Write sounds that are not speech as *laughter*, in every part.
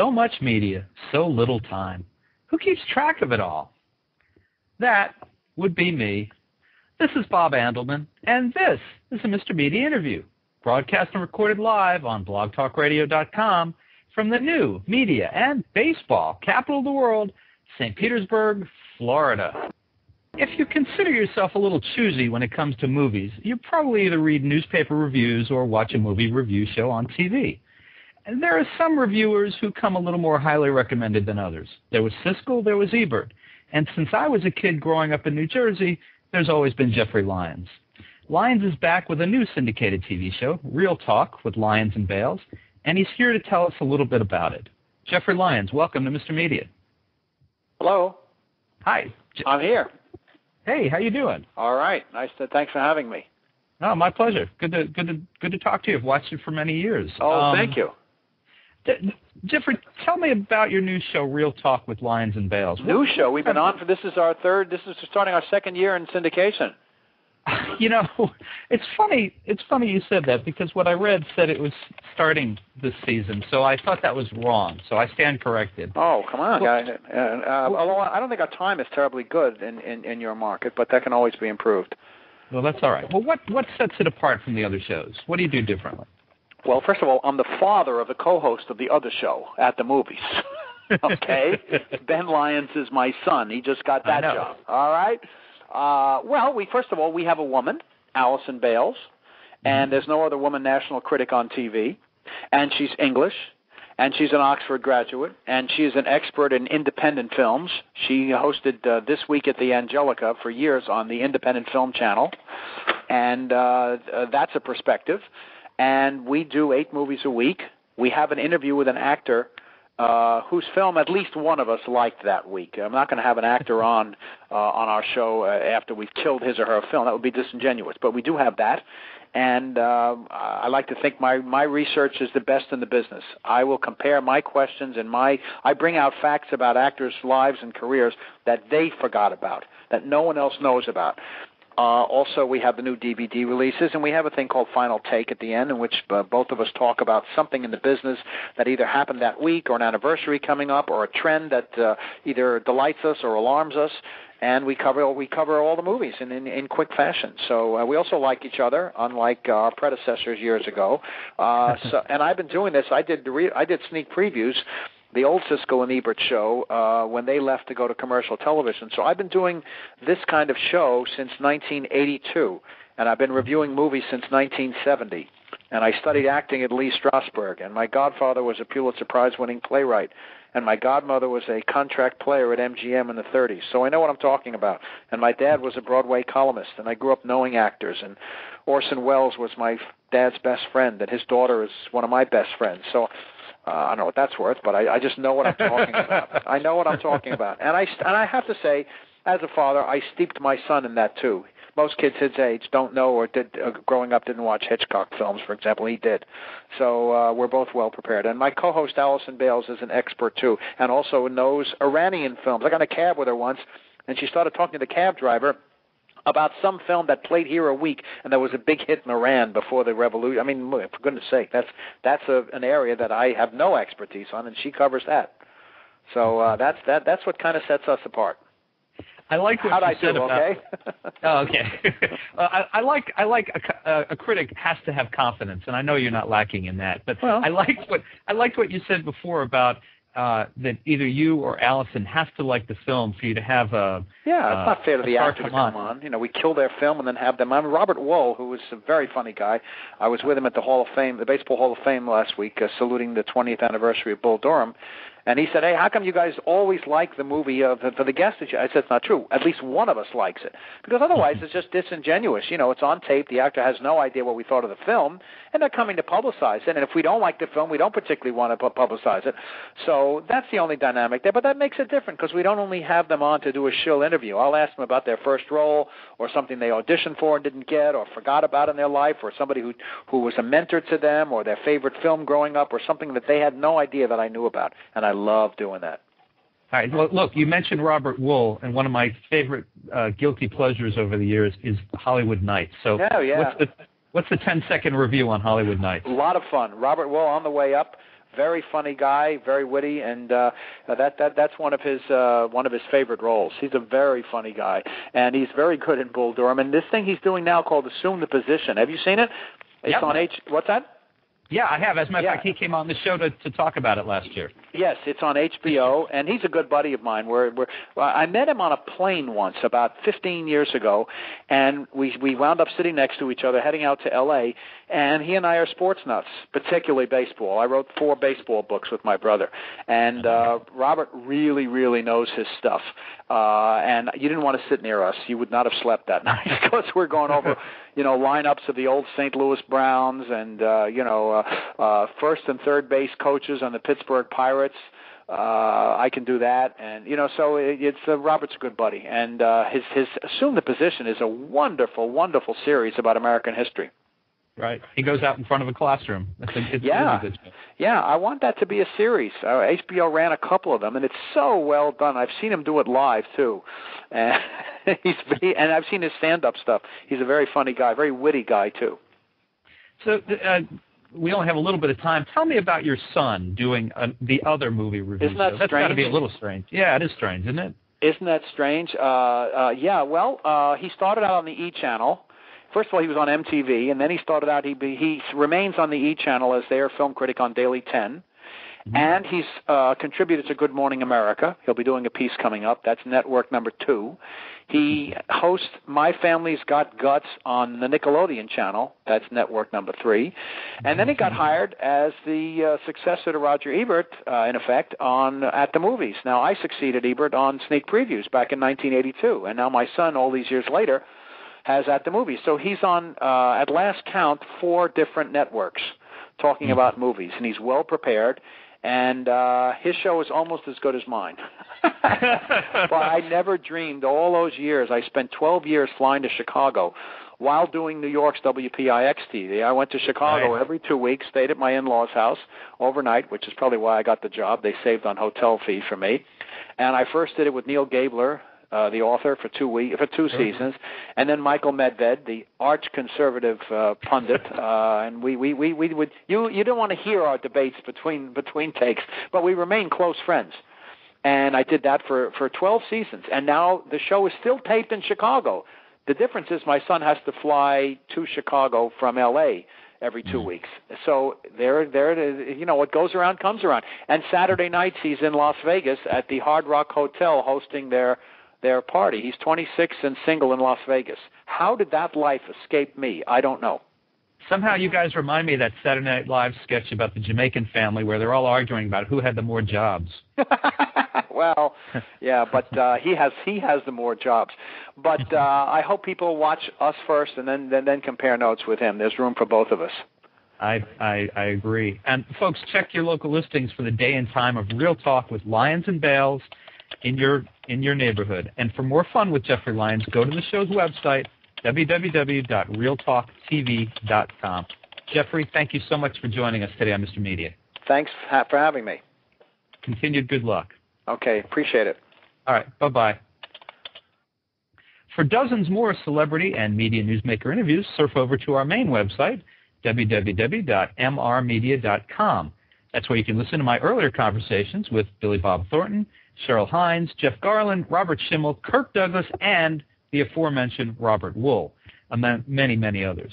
So much media, so little time. Who keeps track of it all? That would be me. This is Bob Andelman, and this is a Mr. Media interview, broadcast and recorded live on blogtalkradio.com from the new media and baseball capital of the world, St. Petersburg, Florida. If you consider yourself a little choosy when it comes to movies, you probably either read newspaper reviews or watch a movie review show on TV. And there are some reviewers who come a little more highly recommended than others. There was Siskel, there was Ebert. And since I was a kid growing up in New Jersey, there's always been Jeffrey Lyons. Lyons is back with a new syndicated TV show, Reel Talk with Lyons and Bailes, and he's here to tell us a little bit about it. Jeffrey Lyons, welcome to Mr. Media. Hello. Hi. I'm here. Hey, how you doing? All right. Nice. To, thanks for having me. Oh, my pleasure. Good to good to good to talk to you. I've watched it for many years. Oh, Um, thank you. Je- Jeffrey, tell me about your new show, Reel Talk with Lyons and Bailes. New show. We've been on for this is our third. This is starting our second year in syndication. *laughs* You know, it's funny. It's funny you said that because what I read said it was starting this season, so I thought that was wrong. So I stand corrected. Oh, come on, Well- guys. Uh, although I don't think our time is terribly good in, in in your market, but that can always be improved. Well, that's all right. Well, what what sets it apart from the other shows? What do you do differently? Well, first of all, I'm the father of the co-host of the other show at the movies. *laughs* okay, Ben Lyons is my son. He just got that job. All right. Uh, well, we first of all we have a woman, Allison Bailes, and there's no other woman national critic on TV, and she's English, and she's an Oxford graduate, and she is an expert in independent films. She hosted uh, this week at the Angelika for years on the Independent Film Channel, and uh, uh, that's a perspective. And we do eight movies a week. We have an interview with an actor uh, whose film at least one of us liked that week. I'm not going to have an actor *laughs* on uh, on our show uh, after we've killed his or her film. That would be disingenuous. But we do have that, and uh, I like to think my my research is the best in the business. I will compare my questions and my I bring out facts about actors' lives and careers that they forgot about, that no one else knows about. Uh, also, we have the new DVD releases, and we have a thing called Final Take at the end, in which uh, both of us talk about something in the business that either happened that week, or an anniversary coming up, or a trend that uh, either delights us or alarms us. And we cover we cover all the movies in in, in quick fashion. So uh, we also like each other, unlike uh, our predecessors years ago. Uh, *laughs* so, and I've been doing this. I did the re- I did sneak previews the old Siskel and Ebert show uh, when they left to go to commercial television. So I've been doing this kind of show since 1982, and I've been reviewing movies since 1970. And I studied acting at Lee Strasberg, and my godfather was a Pulitzer Prize-winning playwright, and my godmother was a contract player at MGM in the 30s. So I know what I'm talking about. And my dad was a Broadway columnist, and I grew up knowing actors. And Orson Welles was my dad's best friend, and his daughter is one of my best friends. So uh, I don't know what that's worth, but I, I just know what I'm talking *laughs* about. I know what I'm talking about, and I and I have to say, as a father, I steeped my son in that too. Most kids his age don't know or did uh, growing up didn't watch Hitchcock films, for example. He did, so uh, we're both well prepared. And my co-host Allison Bailes is an expert too, and also knows Iranian films. I got in a cab with her once, and she started talking to the cab driver about some film that played here a week and that was a big hit in Iran before the revolution. I mean, for goodness sake, that's that's a, an area that I have no expertise on, and she covers that. So uh, that's that that's what kind of sets us apart. I like what How'd you I said do? about. Okay. *laughs* Oh, okay. *laughs* uh, I, I like I like a, a critic has to have confidence, and I know you're not lacking in that. But Well- I liked what I liked what you said before about uh, that either you or Allison has to like the film for you to have a. Yeah, uh, it's not fair to the actor to come come on. You know, we kill their film and then have them on. Robert Wuhl, who was a very funny guy, I was with him at the Hall of Fame, the Baseball Hall of Fame last week, uh, saluting the 20th anniversary of Bull Durham. And he said, "Hey, how come you guys always like the movie of for the guest?" I said, "It's not true. At least one of us likes it, because otherwise it's just disingenuous. You know, it's on tape. The actor has no idea what we thought of the film, and they're coming to publicize it. And if we don't like the film, we don't particularly want to publicize it. So that's the only dynamic there. But that makes it different because we don't only have them on to do a shill interview. I'll ask them about their first role or something they auditioned for and didn't get or forgot about in their life or somebody who who was a mentor to them or their favorite film growing up or something that they had no idea that I knew about. And I love doing that. All right. Well, look, you mentioned Robert Wuhl, and one of my favorite uh, guilty pleasures over the years is Hollywood Knights. So, Yeah, yeah. what's the what's the 10 second review on Hollywood Knights? A lot of fun. Robert Wuhl on the way up Very funny guy, very witty, and uh, that that that's one of his uh, one of his favorite roles. He's a very funny guy, and he's very good in Bull Durham. And this thing he's doing now called Assume the Position. Have you seen it? It's Yep. on H. What's that? Yeah, I have. As a matter Yeah. of fact, he came on the show to, to talk about it last year. Yes, it's on HBO, and he's a good buddy of mine. We're, we're, I met him on a plane once about 15 years ago, and we we wound up sitting next to each other, heading out to L.A. And he and I are sports nuts, particularly baseball. I wrote four baseball books with my brother, and uh, Robert really, really knows his stuff. Uh, and you didn't want to sit near us; you would not have slept that *laughs* night because we're going over, *laughs* you know, lineups of the old St. Louis Browns and uh, you know, uh, uh, first and third base coaches on the Pittsburgh Pirates. Uh, I can do that, and you know, so it, it's uh, Robert's a good buddy, and uh, his his assume the position is a wonderful, wonderful series about American history. Right. He goes out in front of a classroom. It's a, it's Yeah. a really good. Yeah, I want that to be a series. Uh, HBO ran a couple of them, and it's so well done. I've seen him do it live too, *laughs* and he's he, and I've seen his stand-up stuff. He's a very funny guy, very witty guy too. So uh, we only have a little bit of time. Tell me about your son doing uh, the other movie review. Isn't that show. That's got to be a strange? little strange. Yeah, it is strange, isn't it? Isn't that strange? Uh, uh, yeah. Well, uh, he started out on the E Channel. First of all, he was on MTV, and then he started out. He be, he remains on the E Channel as their film critic on Daily 10 and he's uh, contributed to Good Morning America. He'll be doing a piece coming up. That's network number two. He hosts My Family's Got Guts on the Nickelodeon channel. That's network number three. And then he got hired as the uh, successor to Roger Ebert, uh, in effect, on At the Movies. Now, I succeeded Ebert on Sneak Previews back in 1982, and now my son, all these years later, has At the Movies. So he's on, uh, at last count, four different networks talking about movies, and he's well prepared. And uh, his show is almost as good as mine. *laughs* but I never dreamed all those years. I spent 12 years flying to Chicago while doing New York's WPIX TV. I went to Chicago Right. every two weeks, stayed at my in-laws' house overnight, which is probably why I got the job. They saved on hotel fee for me. And I first did it with Neal Gabler, uh, the author, for two week, for two seasons, and then Michael Medved, the arch conservative uh, pundit. *laughs* Uh, and we, we, we, we would you you don't want to hear our debates between between takes, but we remain close friends and I did that for for 12 seasons. And now the show is still taped in Chicago. The difference is my son has to fly to Chicago from L.A. every 2 weeks. So there, there, it is. you know, what goes around comes around. And Saturday nights he's in Las Vegas at the Hard Rock Hotel hosting their their party. He's 26 and single in Las Vegas. How did that life escape me? I don't know. Somehow you guys remind me of that Saturday Night Live sketch about the Jamaican family where they're all arguing about who had the more jobs. *laughs* well, yeah, but uh, he has he has the more jobs. But uh, *laughs* I hope people watch us first and then, then then compare notes with him. There's room for both of us. I, I I agree. And folks, check your local listings for the day and time of Reel Talk with Lyons and Bailes in your in your neighborhood. And for more fun with Jeffrey Lyons, go to the show's website www.reeltalktv.com. Jeffrey, thank you so much for joining us today on Mr. Media. Thanks for having me. Continued good luck. Okay, appreciate it. All right, bye bye. For dozens more celebrity and media newsmaker interviews, surf over to our main website, www.mrmedia.com. That's where you can listen to my earlier conversations with Billy Bob Thornton, Cheryl Hines, Jeff Garlin, Robert Schimmel, Kirk Douglas, and the aforementioned Robert Wuhl, among many, many others.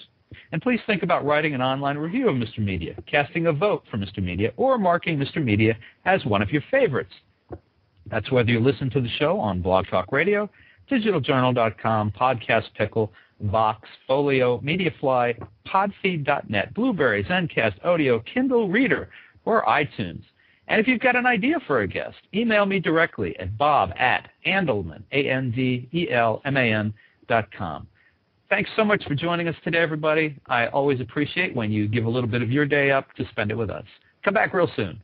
And please think about writing an online review of Mr. Media, casting a vote for Mr. Media, or marking Mr. Media as one of your favorites. That's whether you listen to the show on Blog Talk Radio, digitaljournal.com, Podcast Pickle, Vox, Folio, Mediafly, Podfeed.net, Blueberry, Zencast, Audio, Kindle Reader, or iTunes. And if you've got an idea for a guest, email me directly at bob at andelman, A-N-D-E-L-M-A-N dot com. Thanks so much for joining us today, everybody. I always appreciate when you give a little bit of your day up to spend it with us. Come back real soon.